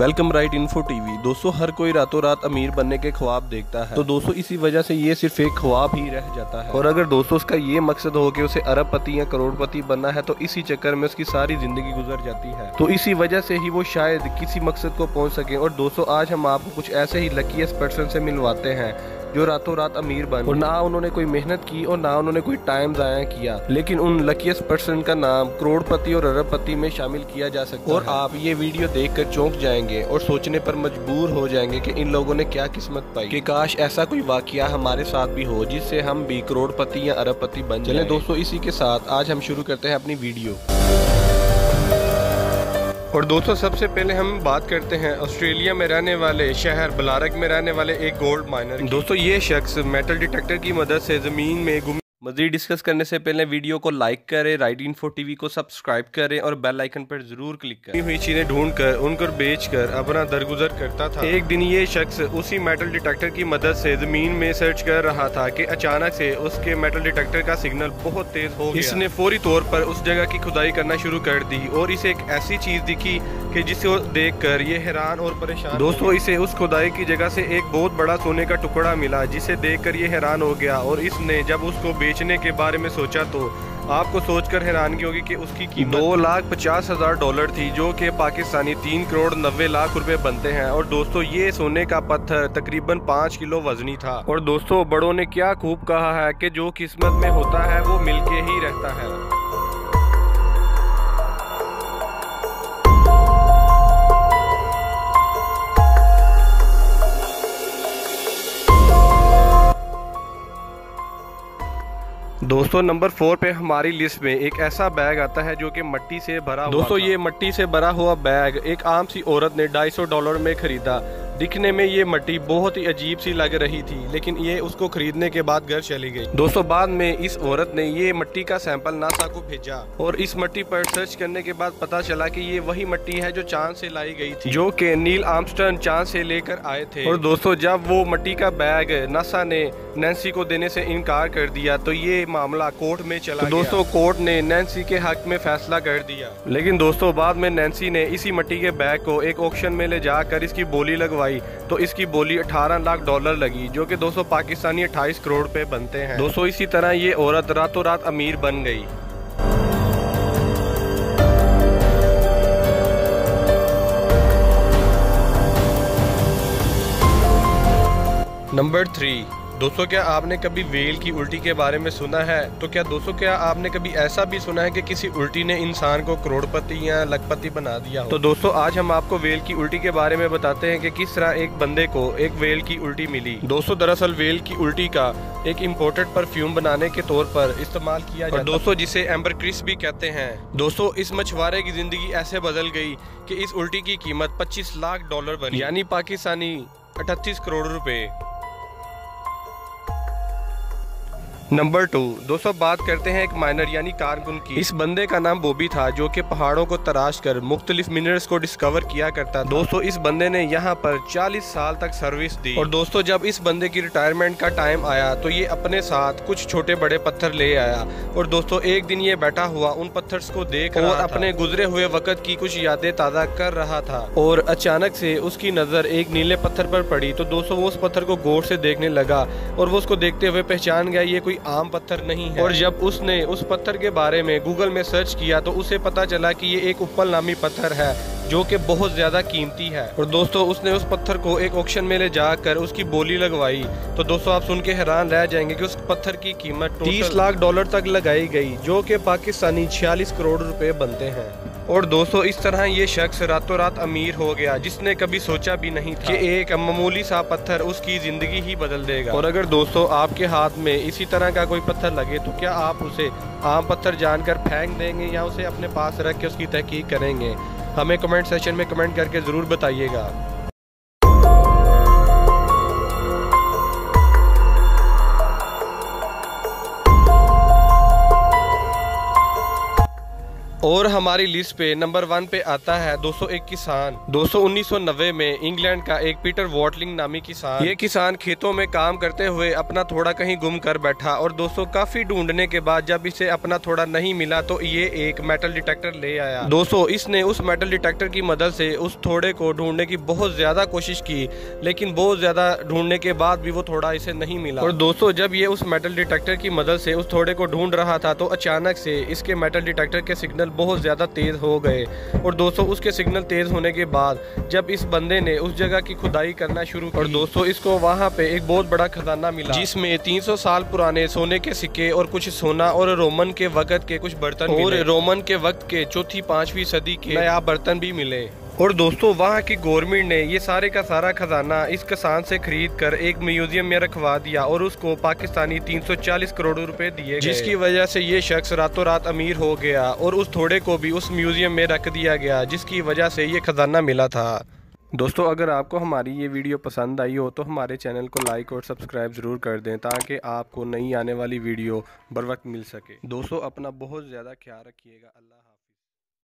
Welcome right info TV. दोस्तों, हर कोई रातों रात अमीर बनने के ख्वाब देखता है। तो दोस्तों, इसी वजह से ये सिर्फ़ एक ख्वाब ही रह जाता है। और अगर दोस्तों, उसका ये मकसद हो कि उसे अरबपति या करोड़पति बनना है तो इसी चक्कर में उसकी सारी ज़िंदगी गुजर जाती है। तो इसी वजह से ही वो शायद किसी मकसद को पहुँच सके। और दोस्तों, आज हम आपको कुछ ऐसे ही लकीस्ट पर्सन से मिलवाते हैं जो रातों रात अमीर बन और ना उन्होंने कोई मेहनत की और ना उन्होंने कोई टाइम ज़ाया किया। लेकिन उन लकीस्ट पर्सन का नाम करोड़पति और अरबपति में शामिल किया जा सकता और आप ये वीडियो देख कर चौंक जाएँगे और सोचने पर मजबूर हो जाएँगे की इन लोगों ने क्या किस्मत पाई। कि काश ऐसा कोई वाक्य हमारे साथ भी हो जिससे हम भी करोड़पति या अरबपति बन चले दोस्तों इसी के साथ आज हम शुरू करते हैं अपनी वीडियो। और दोस्तों, सबसे पहले हम बात करते हैं ऑस्ट्रेलिया में रहने वाले शहर बलारक में रहने वाले एक गोल्ड माइनर दोस्तों, ये शख्स मेटल डिटेक्टर की मदद से ज़मीन में गुम मजीद डिस्कस करने से पहले वीडियो को लाइक करें राइट इन्फो टीवी को सब्सक्राइब करें और बेल आइकन पर ज़रूर क्लिक करें। हुई चीज़ें ढूंढ कर उनको बेच कर अपना दरगुजर करता था। एक दिन ये शख्स उसी मेटल डिटेक्टर की मदद से ज़मीन में सर्च कर रहा था कि अचानक से उसके मेटल डिटेक्टर का सिग्नल बहुत तेज हो गया। इसने फौरी तौर पर उस जगह की खुदाई करना शुरू कर दी और इसे एक ऐसी चीज़ दिखी कि जिसे देख कर ये हैरान और परेशान दोस्तों इसे उस खुदाई की जगह से एक बहुत बड़ा सोने का टुकड़ा मिला जिसे देख कर ये हैरान हो गया और इसने जब उसको बेचने के बारे में सोचा तो आपको सोचकर हैरानगी होगी कि उसकी कीमत दो लाख पचास हज़ार डॉलर थी, जो कि पाकिस्तानी तीन करोड़ नब्बे लाख रुपए बनते हैं। और दोस्तों, ये सोने का पत्थर तकरीबन पाँच किलो वजनी था। और दोस्तों, बड़ों ने क्या खूब कहा है कि जो किस्मत में होता है, वो मिलके ही रहता है। दोस्तों नंबर फोर पे हमारी लिस्ट में एक ऐसा बैग आता है जो कि मट्टी से भरा दोस्तों ये मट्टी से भरा हुआ बैग एक आम सी औरत ने 250 डॉलर में खरीदा। दिखने में ये मट्टी बहुत ही अजीब सी लग रही थी, लेकिन ये उसको खरीदने के बाद घर चली गई। दोस्तों, बाद में इस औरत ने ये मट्टी का सैंपल नासा को भेजा और इस मट्टी पर सर्च करने के बाद पता चला कि ये वही मट्टी है जो चाँद से लाई गई थी, जो कि नील आर्मस्टर्न चाँद से लेकर आए थे। और दोस्तों, जब वो मट्टी का बैग नासा ने नैन्सी को देने से इनकार कर दिया तो ये मामला कोर्ट में चला तो दोस्तों, कोर्ट ने नैन्सी के हक में फैसला कर दिया। लेकिन दोस्तों, बाद में नैन्सी ने इसी मट्टी के बैग को एक ऑप्शन में ले जाकर इसकी बोली लगवाई। आई तो इसकी बोली 18 लाख डॉलर लगी जो कि 200 पाकिस्तानी 28 करोड़ पे बनते हैं। दोस्तों इसी तरह ये औरत रातों रात अमीर बन गई। नंबर थ्री दोस्तों क्या आपने कभी वेल की उल्टी के बारे में सुना है? तो क्या दोस्तों क्या आपने कभी ऐसा भी सुना है कि किसी उल्टी ने इंसान को करोड़पति या लखपति बना दिया हो? तो दोस्तों आज हम आपको वेल की उल्टी के बारे में बताते हैं कि किस तरह एक बंदे को एक वेल की उल्टी मिली। दोस्तों दरअसल वेल की उल्टी का एक इम्पोर्टेड परफ्यूम बनाने के तौर पर इस्तेमाल किया जाता दोस्तों जिसे एम्बर क्रिस भी कहते हैं। दोस्तों इस मछुआरे की ज़िंदगी ऐसे बदल गई कि इस उल्टी की कीमत 25 लाख डॉलर बनी। यानी पाकिस्तानी अठतीस करोड़ रुपए। नंबर टू दोस्तों बात करते हैं एक माइनर यानी कारकुन की। इस बंदे का नाम बोबी था जो कि पहाड़ों को तराश कर मुख्तलिफ़ मिनरल्स को डिस्कवर किया करता था। दोस्तों इस बंदे ने यहाँ पर 40 साल तक सर्विस दी। और दोस्तों जब इस बंदे की रिटायरमेंट का टाइम आया तो ये अपने साथ कुछ छोटे बड़े पत्थर ले आया। और दोस्तों एक दिन ये बैठा हुआ उन पत्थर को देख और अपने गुजरे हुए वक्त की कुछ यादें ताज़ा कर रहा था। और अचानक से उसकी नज़र एक नीले पत्थर पर पड़ी तो दोस्तों वो उस पत्थर को गौर से देखने लगा। और वो उसको देखते हुए पहचान गया ये कोई आम पत्थर नहीं है। और जब उसने उस पत्थर के बारे में गूगल में सर्च किया तो उसे पता चला कि ये एक उपल नामी पत्थर है जो कि बहुत ज़्यादा कीमती है। और दोस्तों उसने उस पत्थर को एक ऑप्शन में ले जाकर उसकी बोली लगवाई। तो दोस्तों आप सुन के हैरान रह जाएँगे कि उस पत्थर की कीमत तीस लाख डॉलर तक लगाई गई जो कि पाकिस्तानी छियालीस करोड़ रुपए बनते हैं। और दोस्तों इस तरह ये शख्स रातों रात अमीर हो गया जिसने कभी सोचा भी नहीं था कि एक मामूली सा पत्थर उसकी ज़िंदगी ही बदल देगा। और अगर दोस्तों आपके हाथ में इसी तरह का कोई पत्थर लगे तो क्या आप उसे आम पत्थर जानकर फेंक देंगे या उसे अपने पास रख के उसकी तहकीक करेंगे? हमें कमेंट सेशन में कमेंट करके ज़रूर बताइएगा। और हमारी लिस्ट पे नंबर वन पे आता है 201 किसान। दोस्तों उन्नीस में इंग्लैंड का एक पीटर वॉटलिंग नामी किसान। ये किसान खेतों में काम करते हुए अपना थोड़ा कहीं गुम कर बैठा और दोस्तों काफ़ी ढूँढने के बाद जब इसे अपना थोड़ा नहीं मिला तो ये एक मेटल डिटेक्टर ले आया। दोस्तों इसने उस मेटल डिटेक्टर की मदद से उस थोड़े को ढूँढने की बहुत ज़्यादा कोशिश की, लेकिन बहुत ज़्यादा ढूँढने के बाद भी वो थोड़ा इसे नहीं मिला। और दोस्तों जब ये उस मेटल डिटेक्टर की मदद से उस थोड़े को ढूंढ रहा था तो अचानक से इसके मेटल डिटेक्टर के सिग्नल बहुत ज़्यादा तेज़ हो गए। और दोस्तों उसके सिग्नल तेज़ होने के बाद जब इस बंदे ने उस जगह की खुदाई करना शुरू और दोस्तों इसको वहाँ पे एक बहुत बड़ा खजाना मिला जिसमें 300 साल पुराने सोने के सिक्के और कुछ सोना और रोमन के वक्त के कुछ बर्तन और रोमन के वक्त के चौथी पांचवी सदी के नया बर्तन भी मिले। और दोस्तों, वहाँ की गवर्नमेंट ने ये सारे का सारा खजाना इस किसान से खरीद कर एक म्यूज़ियम में रखवा दिया और उसको पाकिस्तानी 340 करोड़ रुपए दिए जिसकी वजह से ये शख्स रातों रात अमीर हो गया और उस थोड़े को भी उस म्यूज़ियम में रख दिया गया, जिसकी वजह से ये खजाना मिला था। दोस्तों, अगर आपको हमारी ये वीडियो पसंद आई हो तो हमारे चैनल को लाइक और सब्सक्राइब ज़रूर कर दें, ताकि आपको नई आने वाली वीडियो बर वक्त मिल सके। दोस्तों, अपना बहुत ज़्यादा ख्याल रखिएगा। अल्लाह